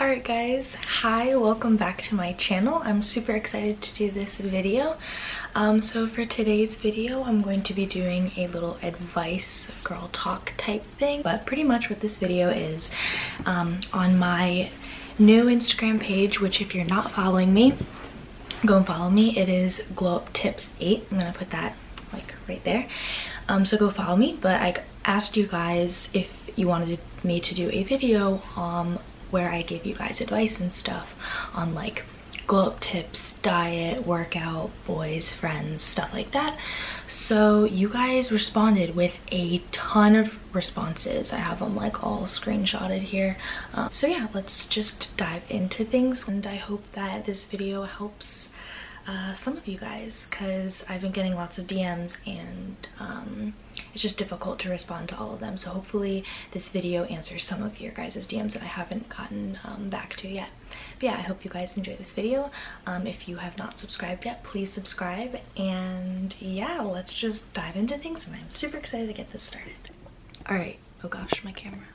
Alright guys, hi, welcome back to my channel. I'm super excited to do this video. Um, so for today's video, I'm going to be doing a little advice girl talk type thing. But pretty much what this video is, um, on my new Instagram page, which if you're not following me, go and follow me. It is Glow Up Tips 8. I'm gonna put that like right there. Um, so go follow me. But I asked you guys if you wanted me to do a video um, where I give you guys advice and stuff on like glow up tips, diet, workout, boys, friends, stuff like that. So you guys responded with a ton of responses. I have them like all screenshotted here. Um, so yeah, let's just dive into things and I hope that this video helps uh, some of you guys because I've been getting lots of DMs and um, it's just difficult to respond to all of them. So hopefully this video answers some of your guys' DMs that I haven't gotten um, back to yet. But yeah, I hope you guys enjoy this video. Um, if you have not subscribed yet, please subscribe. And yeah, let's just dive into things and I'm super excited to get this started. All right, oh gosh, my camera.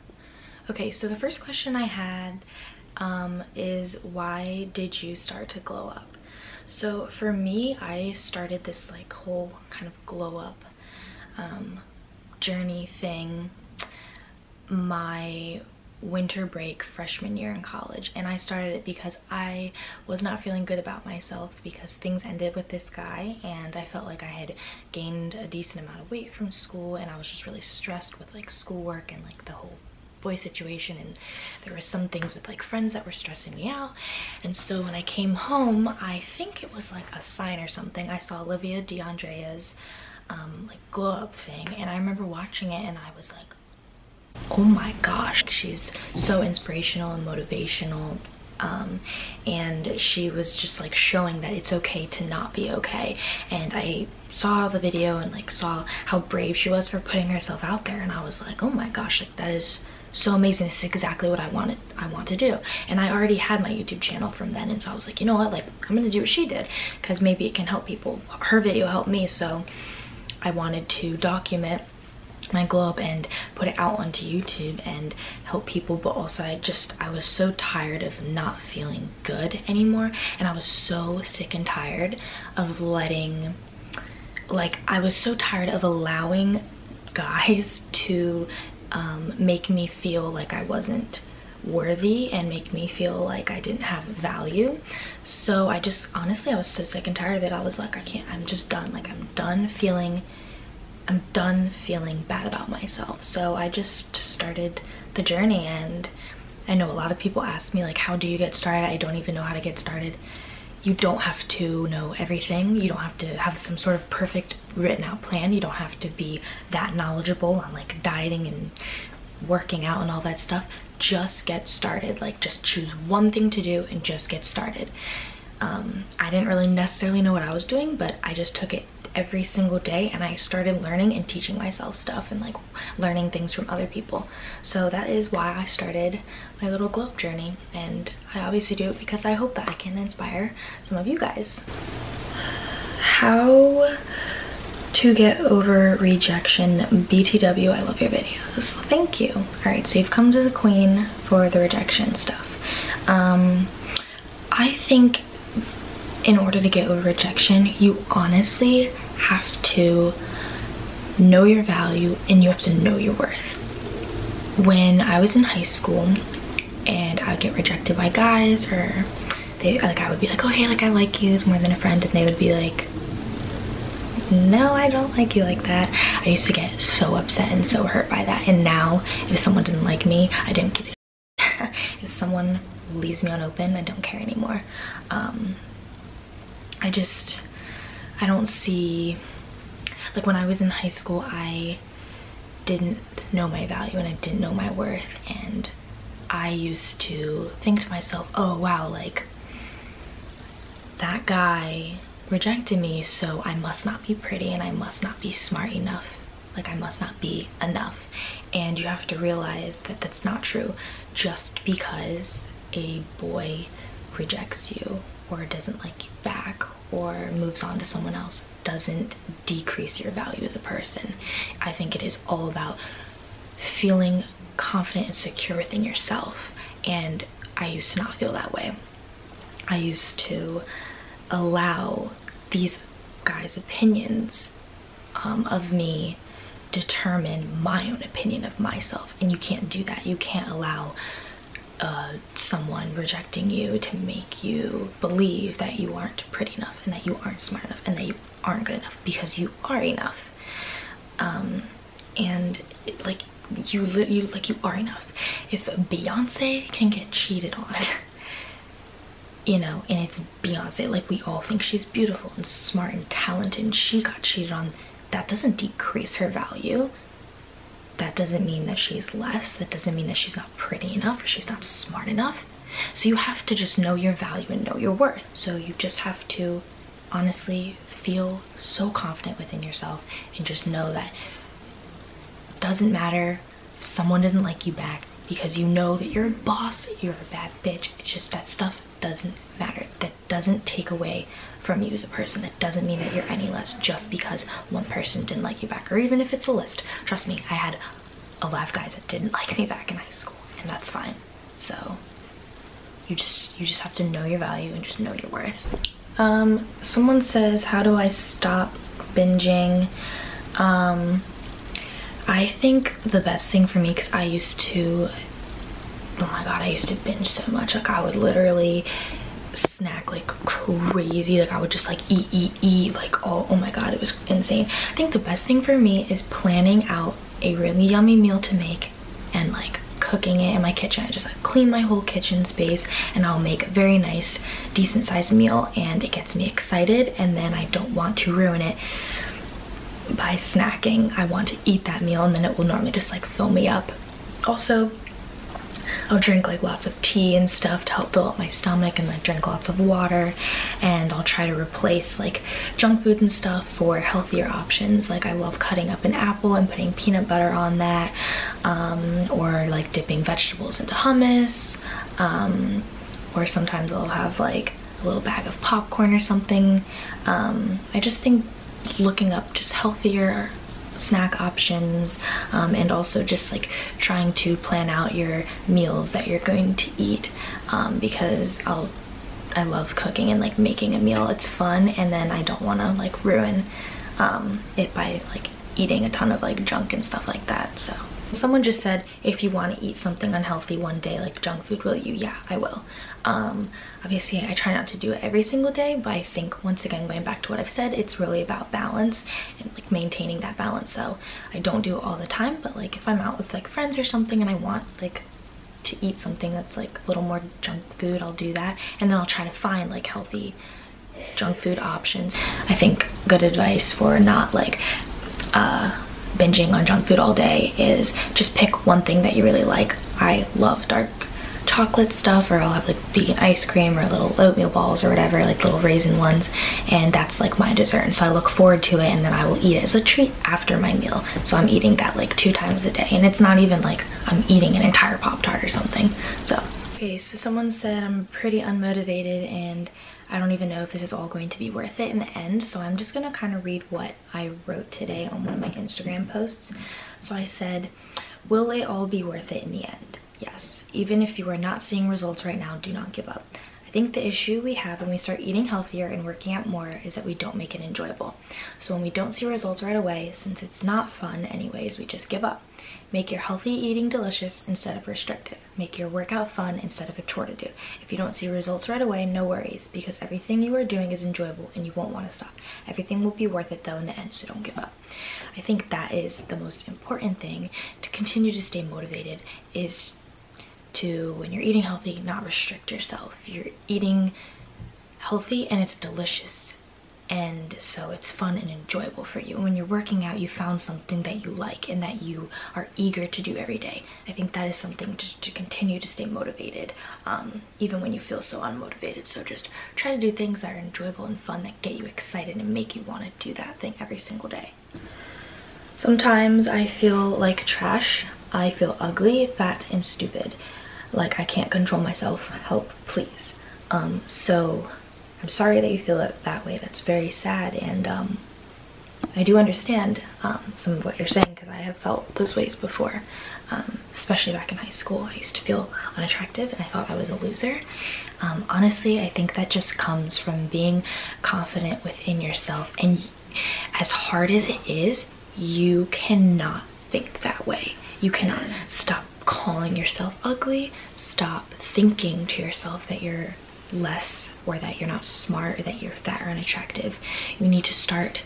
Okay, so the first question I had um, is why did you start to glow up? So for me, I started this like whole kind of glow up um, journey thing my winter break freshman year in college. And I started it because I was not feeling good about myself because things ended with this guy and I felt like I had gained a decent amount of weight from school and I was just really stressed with like schoolwork and like the whole boy situation and there were some things with like friends that were stressing me out. And so when I came home I think it was like a sign or something. I saw Alivia D'Andrea's um, like glow up thing and I remember watching it and I was like oh my gosh she's so inspirational and motivational um, and she was just like showing that it's okay to not be okay. And I saw the video and like saw how brave she was for putting herself out there and I was like oh my gosh like that is so amazing. This is exactly what I wanted I want to do. And I already had my YouTube channel from then and so I was like, you know what, like I'm gonna do what she did because maybe it can help people. Her video helped me so I wanted to document my glow up and put it out onto YouTube and help people but also I just I was so tired of not feeling good anymore and I was so sick and tired of letting like I was so tired of allowing guys to um, make me feel like I wasn't worthy and make me feel like I didn't have value. So I just, honestly, I was so sick and tired it. I was like, I can't, I'm just done. Like I'm done feeling, I'm done feeling bad about myself. So I just started the journey and I know a lot of people ask me like, how do you get started? I don't even know how to get started you don't have to know everything. You don't have to have some sort of perfect written out plan. You don't have to be that knowledgeable on like dieting and working out and all that stuff. Just get started. Like just choose one thing to do and just get started. Um, I didn't really necessarily know what I was doing, but I just took it every single day and I started learning and teaching myself stuff and like learning things from other people. So that is why I started my little glow up journey and I obviously do it because I hope that I can inspire some of you guys. How to get over rejection BTW I love your videos thank you all right so you've come to the queen for the rejection stuff um I think in order to get over rejection you honestly have to know your value and you have to know your worth. When I was in high school and I would get rejected by guys or they like I would be like, oh hey, like I like you as more than a friend and they would be like, no, I don't like you like that. I used to get so upset and so hurt by that. And now if someone didn't like me, I didn't give it. if someone leaves me unopened, I don't care anymore. Um, I just, I don't see, like when I was in high school, I didn't know my value and I didn't know my worth and I used to think to myself, oh wow, like that guy rejected me so I must not be pretty and I must not be smart enough. Like I must not be enough. And you have to realize that that's not true. Just because a boy rejects you or doesn't like you back or moves on to someone else doesn't decrease your value as a person. I think it is all about feeling confident and secure within yourself and I used to not feel that way. I used to allow these guys' opinions um, of me determine my own opinion of myself. And you can't do that. You can't allow uh, someone rejecting you to make you believe that you aren't pretty enough and that you aren't smart enough and that you aren't good enough because you are enough. Um, and it, like you, you like you are enough. If Beyonce can get cheated on, you know, and it's Beyonce, like we all think she's beautiful and smart and talented, and she got cheated on. That doesn't decrease her value. That doesn't mean that she's less. That doesn't mean that she's not pretty enough or she's not smart enough. So you have to just know your value and know your worth. So you just have to honestly feel so confident within yourself and just know that it doesn't matter if someone doesn't like you back because you know that you're a boss, you're a bad bitch. It's just that stuff doesn't matter. That doesn't take away from you as a person. That doesn't mean that you're any less just because one person didn't like you back or even if it's a list. Trust me, I had a lot of guys that didn't like me back in high school and that's fine. So you just you just have to know your value and just know your worth. Um, someone says, how do I stop binging? Um, I think the best thing for me, because I used to, oh my god, I used to binge so much. Like I would literally snack like crazy. Like I would just like eat, eat, eat. Like oh, oh my god, it was insane. I think the best thing for me is planning out a really yummy meal to make and like cooking it in my kitchen. I just like clean my whole kitchen space and I'll make a very nice, decent sized meal and it gets me excited and then I don't want to ruin it by snacking. I want to eat that meal and then it will normally just like fill me up. Also, I'll drink like lots of tea and stuff to help fill up my stomach and then drink lots of water. And I'll try to replace like junk food and stuff for healthier options. Like I love cutting up an apple and putting peanut butter on that um, or like dipping vegetables into hummus. Um, or sometimes I'll have like a little bag of popcorn or something. Um, I just think looking up just healthier snack options um, and also just like trying to plan out your meals that you're going to eat um, because I'll I love cooking and like making a meal. It's fun and then I don't want to like ruin um, it by like eating a ton of like junk and stuff like that so Someone just said, if you want to eat something unhealthy one day, like junk food, will you? Yeah, I will. Um, obviously, I try not to do it every single day, but I think, once again, going back to what I've said, it's really about balance and like maintaining that balance. So I don't do it all the time, but like if I'm out with like friends or something and I want like to eat something that's like a little more junk food, I'll do that. And then I'll try to find like healthy junk food options. I think good advice for not like uh, binging on junk food all day is just pick one thing that you really like. I love dark chocolate stuff or I'll have like vegan ice cream or little oatmeal balls or whatever, like little raisin ones. And that's like my dessert. And so I look forward to it and then I will eat it as a treat after my meal. So I'm eating that like two times a day. And it's not even like I'm eating an entire Pop-Tart or something. So, okay, so someone said I'm pretty unmotivated and I don't even know if this is all going to be worth it in the end. So I'm just gonna kind of read what I wrote today on one of my Instagram posts. So I said, will it all be worth it in the end? Yes. Even if you are not seeing results right now, do not give up. Think the issue we have when we start eating healthier and working out more is that we don't make it enjoyable. So when we don't see results right away, since it's not fun anyways, we just give up. Make your healthy eating delicious instead of restrictive. Make your workout fun instead of a chore to do. If you don't see results right away, no worries, because everything you are doing is enjoyable and you won't want to stop. Everything will be worth it though in the end, so don't give up. I think that is the most important thing to continue to stay motivated is to, when you're eating healthy, not restrict yourself. You're eating healthy and it's delicious and so it's fun and enjoyable for you. when you're working out, you found something that you like and that you are eager to do every day. I think that is something just to continue to stay motivated, um, even when you feel so unmotivated. So just try to do things that are enjoyable and fun that get you excited and make you want to do that thing every single day. Sometimes I feel like trash. I feel ugly, fat, and stupid. Like I can't control myself. Help, please. Um, so I'm sorry that you feel it that way. That's very sad. And um, I do understand um, some of what you're saying because I have felt those ways before, um, especially back in high school. I used to feel unattractive and I thought I was a loser. Um, honestly, I think that just comes from being confident within yourself. And as hard as it is, you cannot think that way. You cannot stop calling yourself ugly. Stop thinking to yourself that you're less or that you're not smart or that you're fat or unattractive. You need to start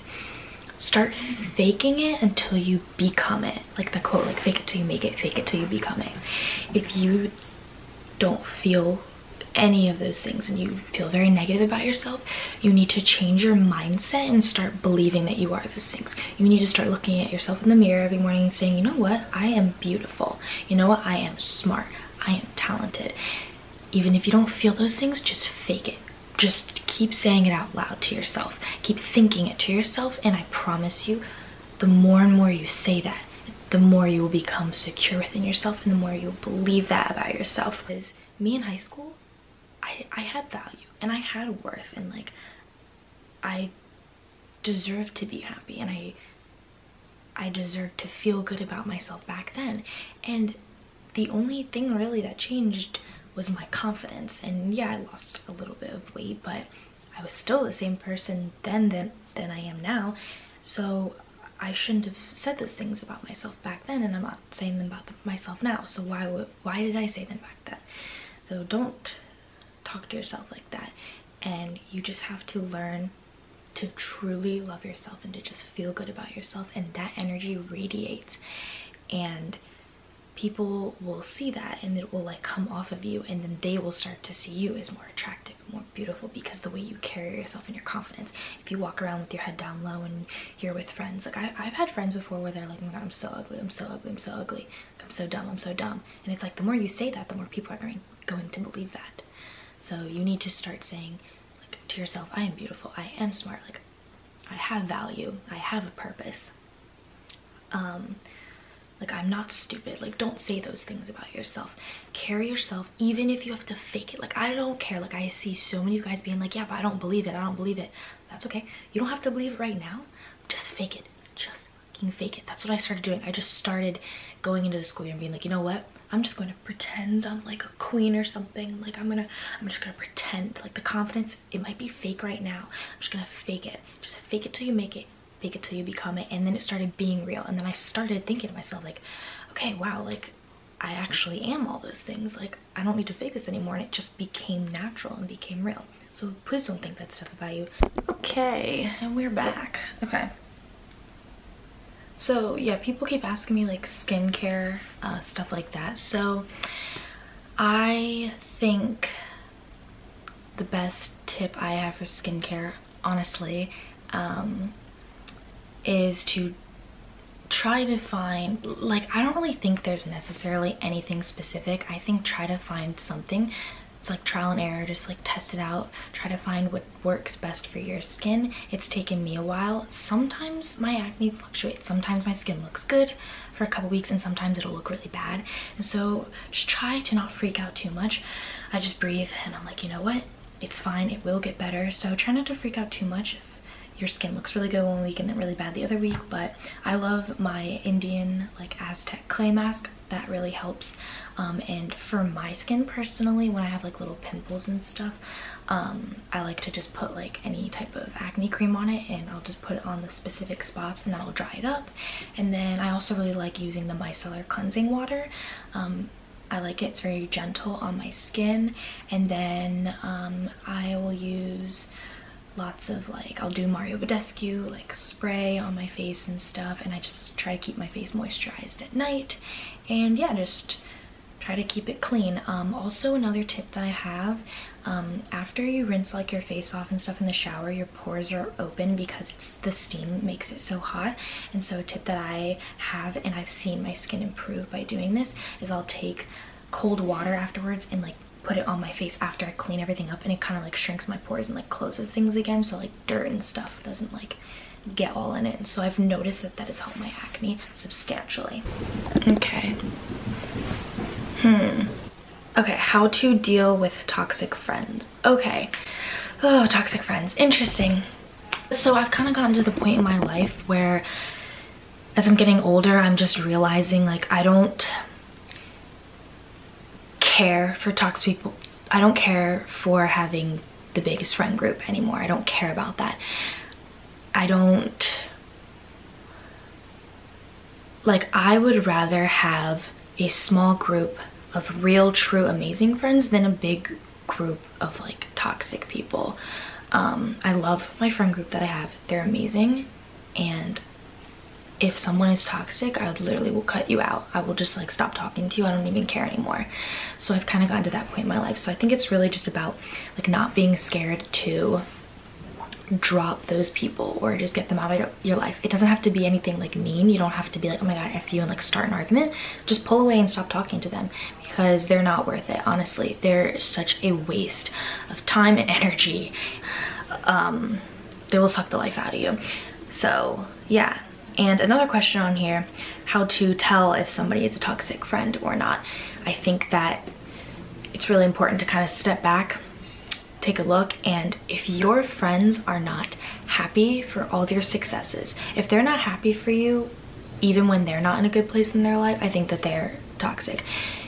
start faking it until you become it. Like the quote, like fake it till you make it, fake it till you become it. If you don't feel any of those things and you feel very negative about yourself, you need to change your mindset and start believing that you are those things. You need to start looking at yourself in the mirror every morning and saying, you know what, I am beautiful. You know what, I am smart. I am talented. Even if you don't feel those things, just fake it. Just keep saying it out loud to yourself. Keep thinking it to yourself, and I promise you, the more and more you say that, the more you will become secure within yourself and the more you'll believe that about yourself. Is me in high school, I, I had value and I had worth and like I deserved to be happy and I I deserved to feel good about myself back then. And the only thing really that changed was my confidence. And yeah, I lost a little bit of weight, but I was still the same person then than, than I am now. So I shouldn't have said those things about myself back then and I'm not saying them about myself now. So why would, why did I say them back then? So don't talk to yourself like that. And you just have to learn to truly love yourself and to just feel good about yourself. And that energy radiates. And people will see that and it will like come off of you. And then they will start to see you as more attractive more beautiful because the way you carry yourself and your confidence. If you walk around with your head down low and you're with friends like I, have had friends before where they're like oh my god i'm so ugly i'm so ugly i'm so ugly i'm so dumb i'm so dumb. And it's like the more you say that the more people are going, going to believe that so you need to start saying like to yourself, I am beautiful, I am smart, like I have value, I have a purpose. Um, like I'm not stupid. Like don't say those things about yourself. Carry yourself even if you have to fake it. Like I don't care. Like I see so many of you guys being like, yeah, but I don't believe it. I don't believe it. That's okay. You don't have to believe it right now. Just fake it. Fucking fake it. That's what I started doing. I just started going into the school year and being like, you know what? I'm just going to pretend I'm like a queen or something. Like I'm gonna, I'm just gonna pretend like the confidence, it might be fake right now. I'm just gonna fake it. Just fake it till you make it, fake it till you become it. And then it started being real. And then I started thinking to myself like, okay, wow, like I actually am all those things. Like I don't need to fake this anymore. And it just became natural and became real. So please don't think that stuff about you. Okay, and we're back. Okay so yeah people keep asking me like skincare uh, stuff like that. So i think the best tip i have for skincare honestly um, is to try to find like i don't really think there's necessarily anything specific. I think try to find something it's like trial and error just like test it out try to find what works best for your skin. It's taken me a while. Sometimes my acne fluctuates. Sometimes my skin looks good for a couple weeks and sometimes it'll look really bad. And so just try to not freak out too much. I just breathe and i'm like you know what? It's fine. It will get better. So try not to freak out too much if your skin looks really good one week and then really bad the other week but i love my indian like aztec clay mask that really helps. Um, and for my skin personally when i have like little pimples and stuff um, i like to just put like any type of acne cream on it and i'll just put it on the specific spots and that'll dry it up. And then i also really like using the micellar cleansing water. Um, I like it, it's very gentle on my skin. And then um, I will use lots of like I'll do Mario Badescu like spray on my face and stuff and I just try to keep my face moisturized at night and yeah just try to keep it clean. Um, also another tip that I have um, after you rinse like your face off and stuff in the shower your pores are open because it's the steam makes it so hot. And so a tip that I have and I've seen my skin improve by doing this is I'll take cold water afterwards and like put it on my face after I clean everything up and it kind of like shrinks my pores and like closes things again. So like dirt and stuff doesn't like get all in it. So I've noticed that that has helped my acne substantially. Okay. Hmm. Okay, how to deal with toxic friends. Okay. Oh, toxic friends. Interesting. So I've kind of gotten to the point in my life where as I'm getting older, I'm just realizing like I don't care for toxic people. I don't care for having the biggest friend group anymore. I don't care about that. I don't like I would rather have a small group of real true amazing friends than a big group of like toxic people. Um, I love my friend group that I have. They're amazing and if someone is toxic, I literally will cut you out. I will just like stop talking to you. I don't even care anymore. So I've kind of gotten to that point in my life. So I think it's really just about like not being scared to drop those people or just get them out of your life. It doesn't have to be anything like mean. You don't have to be like, oh my god, F you and like start an argument. Just pull away and stop talking to them because they're not worth it, honestly. They're such a waste of time and energy. Um, they will suck the life out of you. So yeah, and another question on here, how to tell if somebody is a toxic friend or not. I think that it's really important to kind of step back, take a look, and if your friends are not happy for all of your successes, if they're not happy for you, even when they're not in a good place in their life, I think that they're toxic.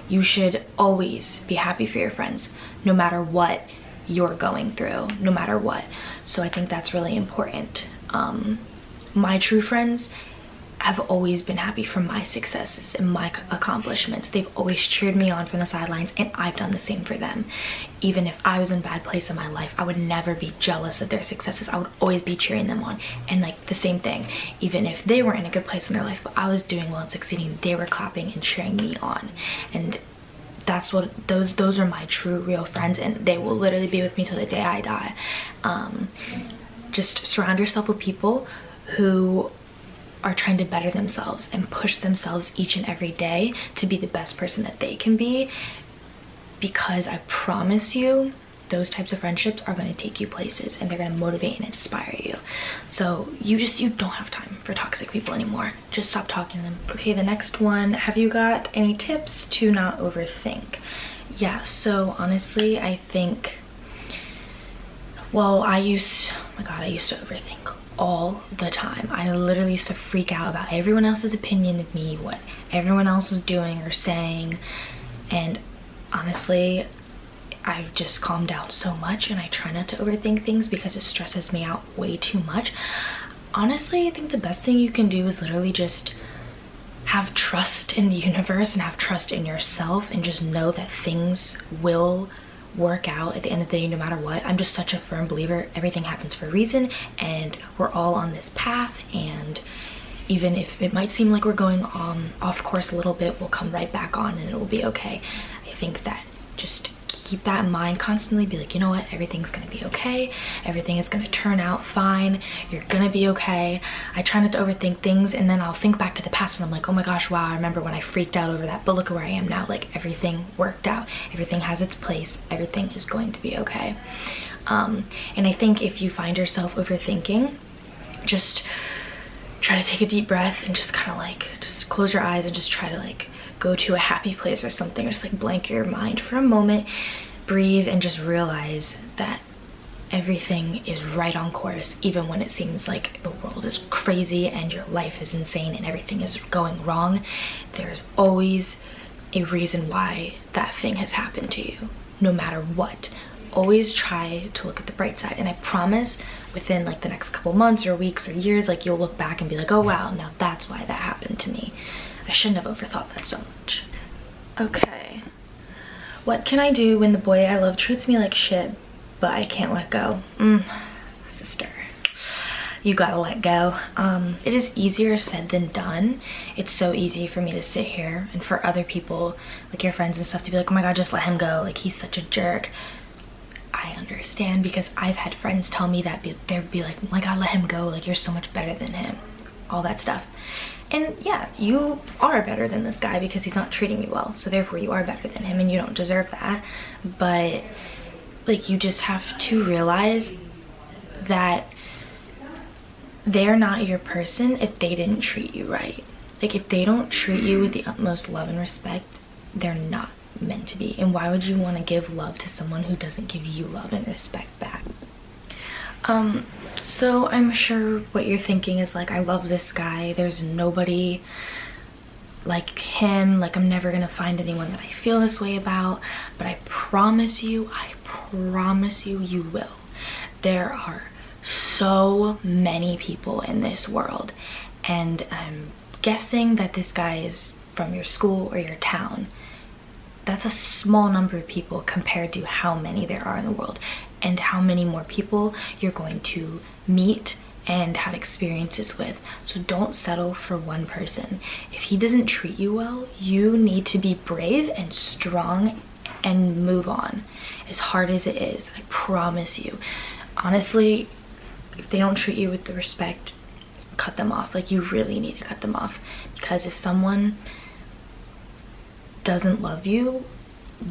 You should always be happy for your friends, no matter what you're going through, no matter what. So I think that's really important. Um, my true friends have always been happy for my successes and my accomplishments. They've always cheered me on from the sidelines and I've done the same for them. Even if I was in a bad place in my life, I would never be jealous of their successes. I would always be cheering them on. And like the same thing, even if they were in a good place in their life, but I was doing well and succeeding, they were clapping and cheering me on. And that's what those those are my true real friends and they will literally be with me till the day I die. Um, just surround yourself with people who are trying to better themselves and push themselves each and every day to be the best person that they can be. Because I promise you those types of friendships are going to take you places and they're going to motivate and inspire you. So you just you don't have time for toxic people anymore. Just stop talking to them. Okay the next one have you got any tips to not overthink? Yeah so honestly i think well i used oh my god i used to overthink all the time. I literally used to freak out about everyone else's opinion of me, what everyone else was doing or saying. And honestly, I've just calmed down so much and I try not to overthink things because it stresses me out way too much. Honestly, I think the best thing you can do is literally just have trust in the universe and have trust in yourself and just know that things will work out at the end of the day no matter what. I'm just such a firm believer. Everything happens for a reason and we're all on this path and even if it might seem like we're going um, off course a little bit we'll come right back on and it will be okay. I think that just keep that in mind constantly be like you know what everything's gonna be okay everything is gonna turn out fine you're gonna be okay. I try not to overthink things and then i'll think back to the past and i'm like oh my gosh wow i remember when i freaked out over that but look at where i am now like everything worked out everything has its place everything is going to be okay. Um, and i think if you find yourself overthinking just try to take a deep breath and just kind of like just close your eyes and just try to like go to a happy place or something or just like blank your mind for a moment breathe and just realize that everything is right on course even when it seems like the world is crazy and your life is insane and everything is going wrong there's always a reason why that thing has happened to you no matter what. Always try to look at the bright side and i promise within like the next couple months or weeks or years like you'll look back and be like oh wow now that's why that happened to me I shouldn't have overthought that so much. Okay. What can I do when the boy I love treats me like shit, but I can't let go? Mm, sister. You gotta let go. Um, it is easier said than done. It's so easy for me to sit here and for other people, like your friends and stuff, to be like, oh my god, just let him go. Like, he's such a jerk. I understand because I've had friends tell me that be, they'd be like, oh my god, let him go. Like, you're so much better than him. All that stuff. And yeah, you are better than this guy because he's not treating you well. So therefore you are better than him and you don't deserve that. But like you just have to realize that they're not your person if they didn't treat you right. Like if they don't treat you with the utmost love and respect, they're not meant to be. And why would you want to give love to someone who doesn't give you love and respect back? Um, so I'm sure what you're thinking is like, I love this guy. There's nobody like him. Like I'm never gonna find anyone that I feel this way about. But I promise you, I promise you, you will. There are so many people in this world. And I'm guessing that this guy is from your school or your town. That's a small number of people compared to how many there are in the world and how many more people you're going to meet and have experiences with. So don't settle for one person. If he doesn't treat you well, you need to be brave and strong and move on. As hard as it is, I promise you. Honestly, if they don't treat you with the respect, cut them off. Like you really need to cut them off because if someone doesn't love you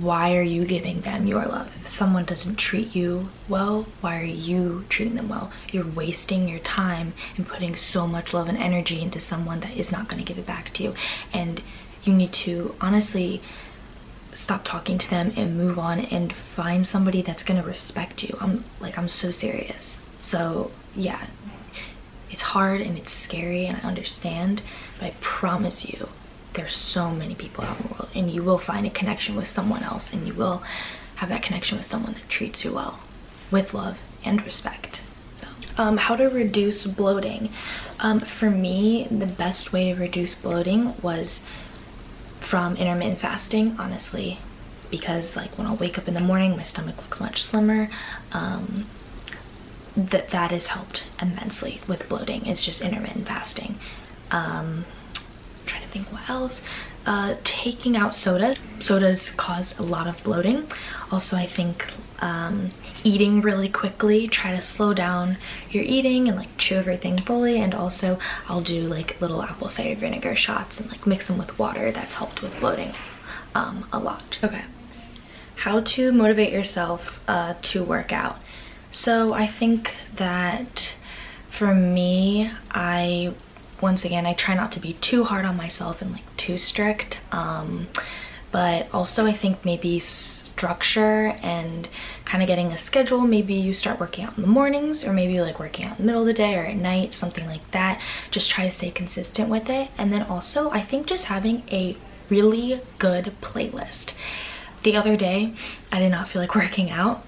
why are you giving them your love? If someone doesn't treat you well, why are you treating them well? You're wasting your time and putting so much love and energy into someone that is not going to give it back to you. And you need to honestly stop talking to them and move on and find somebody that's going to respect you. I'm like, I'm so serious. So, yeah, it's hard and it's scary and I understand, but I promise you, there's so many people out in the world and you will find a connection with someone else and you will have that connection with someone that treats you well with love and respect. So um, how to reduce bloating. Um, for me the best way to reduce bloating was from intermittent fasting honestly because like when i wake up in the morning my stomach looks much slimmer. Um, that that has helped immensely with bloating it's just intermittent fasting. Um, think what else. Uh, taking out sodas Sodas cause a lot of bloating. Also, I think um, eating really quickly. Try to slow down your eating and like chew everything fully. And also, I'll do like little apple cider vinegar shots and like mix them with water. That's helped with bloating um, a lot. Okay. How to motivate yourself uh, to work out. So I think that for me, I once again i try not to be too hard on myself and like too strict um, but also i think maybe structure and kind of getting a schedule maybe you start working out in the mornings or maybe like working out in the middle of the day or at night something like that. Just try to stay consistent with it. And then also i think just having a really good playlist. The other day i did not feel like working out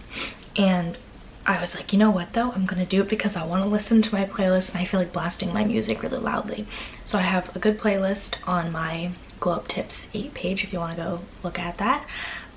and I was like, you know what though? I'm gonna do it because I wanna listen to my playlist and I feel like blasting my music really loudly. So I have a good playlist on my Glow Up Tips 8 page if you wanna go look at that.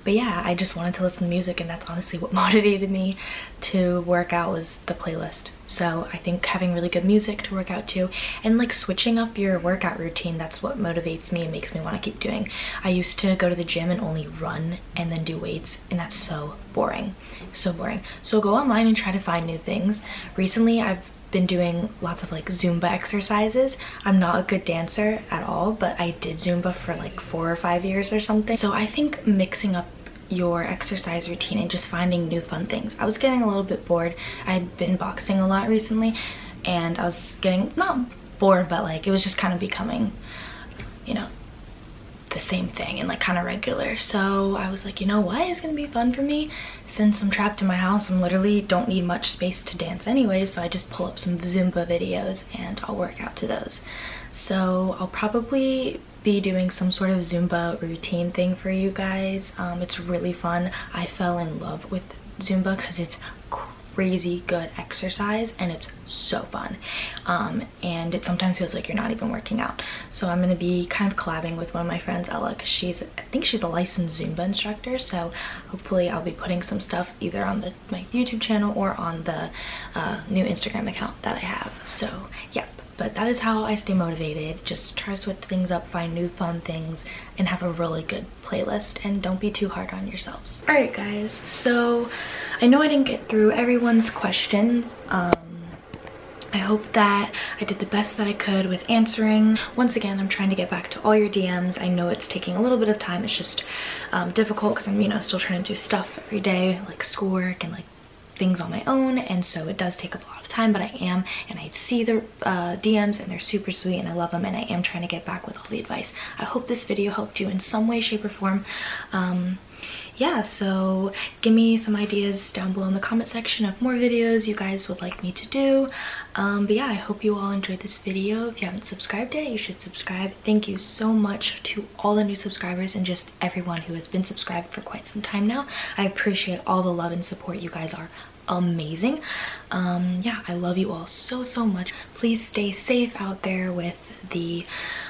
But yeah, I just wanted to listen to music and that's honestly what motivated me to work out was the playlist. So I think having really good music to work out to and like switching up your workout routine, that's what motivates me and makes me want to keep doing. I used to go to the gym and only run and then do weights and that's so boring, so boring. So go online and try to find new things. Recently I've been doing lots of like Zumba exercises. I'm not a good dancer at all, but I did Zumba for like four or five years or something. So I think mixing up your exercise routine and just finding new fun things. I was getting a little bit bored. I had been boxing a lot recently and I was getting, not bored, but like it was just kind of becoming, you know, the same thing and like kind of regular. So I was like, you know what is gonna be fun for me? Since I'm trapped in my house, I'm literally don't need much space to dance anyway, so I just pull up some Zumba videos and I'll work out to those. So I'll probably be doing some sort of Zumba routine thing for you guys. Um, it's really fun. I fell in love with Zumba because it's crazy good exercise and it's so fun. Um, and it sometimes feels like you're not even working out. So i'm to be kind of collabing with one of my friends ella because she's i think she's a licensed zumba instructor. So hopefully i'll be putting some stuff either on the my youtube channel or on the uh, new instagram account that i have. So yeah but that is how I stay motivated. Just try to switch things up, find new fun things, and have a really good playlist. And don't be too hard on yourselves. Alright guys, so I know I didn't get through everyone's questions. Um, I hope that I did the best that I could with answering. Once again, I'm trying to get back to all your DMs. I know it's taking a little bit of time. It's just um, difficult because I'm, you know, still trying to do stuff every day, like schoolwork and like things on my own and so it does take up a lot of time but I am and I see the uh, DMs and they're super sweet and I love them and I am trying to get back with all the advice. I hope this video helped you in some way shape or form. Um, yeah, so give me some ideas down below in the comment section of more videos you guys would like me to do. Um, but yeah, I hope you all enjoyed this video. If you haven't subscribed yet, you should subscribe. Thank you so much to all the new subscribers and just everyone who has been subscribed for quite some time now. I appreciate all the love and support you guys are amazing. Um yeah i love you all so so much. Please stay safe out there with the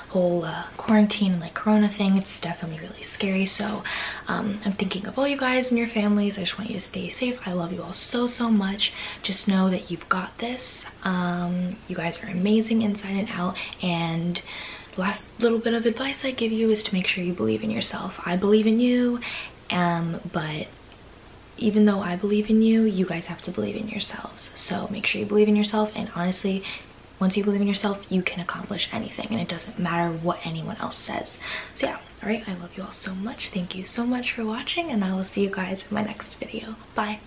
whole uh, quarantine like corona thing. It's definitely really scary. So um, i'm thinking of all you guys and your families. I just want you to stay safe. I love you all so so much. Just know that you've got this. Um, you guys are amazing inside and out. And last little bit of advice i give you is to make sure you believe in yourself. I believe in you. Um but even though I believe in you, you guys have to believe in yourselves. So make sure you believe in yourself and honestly, once you believe in yourself, you can accomplish anything and it doesn't matter what anyone else says. So yeah, all right, I love you all so much. Thank you so much for watching and I will see you guys in my next video. Bye.